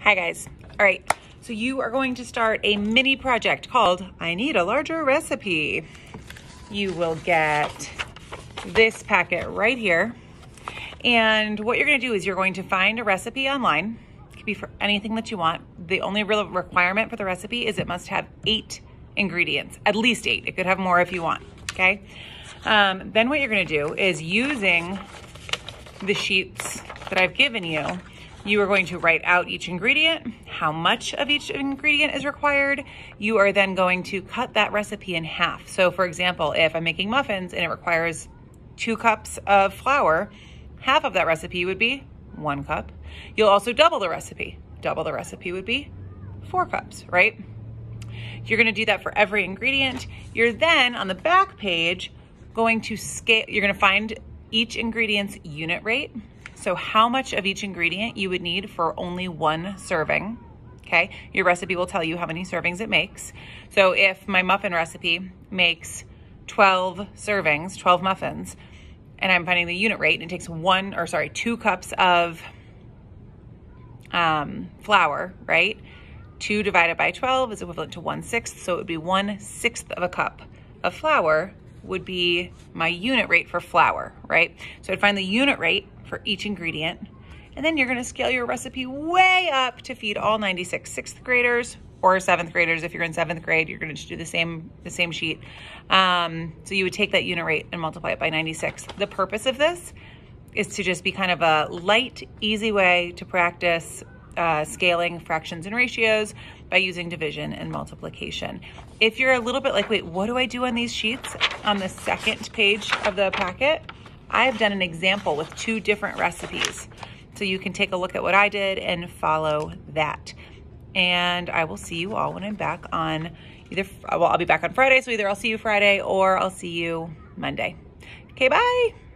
Hi guys. All right, so you are going to start a mini project called I Need a Larger Recipe. You will get this packet right here. And what you're gonna do is you're going to find a recipe online. It could be for anything that you want. The only real requirement for the recipe is it must have eight ingredients, at least eight. It could have more if you want, okay? Um, then what you're gonna do is using the sheets that I've given you, you are going to write out each ingredient, how much of each ingredient is required. You are then going to cut that recipe in half. So for example, if I'm making muffins and it requires two cups of flour, half of that recipe would be one cup. You'll also double the recipe. Double the recipe would be four cups, right? You're gonna do that for every ingredient. You're then on the back page going to scale, you're gonna find each ingredient's unit rate. So how much of each ingredient you would need for only one serving. Okay, your recipe will tell you how many servings it makes. So if my muffin recipe makes 12 servings, 12 muffins, and I'm finding the unit rate, and it takes one, or sorry, two cups of um, flour, right? Two divided by 12 is equivalent to one sixth, so it would be one sixth of a cup of flour would be my unit rate for flour, right? So I'd find the unit rate for each ingredient, and then you're gonna scale your recipe way up to feed all 96 sixth graders or seventh graders. If you're in seventh grade, you're gonna just do the same, the same sheet. Um, so you would take that unit rate and multiply it by 96. The purpose of this is to just be kind of a light, easy way to practice uh, scaling fractions and ratios by using division and multiplication. If you're a little bit like, wait, what do I do on these sheets? On the second page of the packet, I've done an example with two different recipes. So you can take a look at what I did and follow that. And I will see you all when I'm back on either, well, I'll be back on Friday. So either I'll see you Friday or I'll see you Monday. Okay, bye.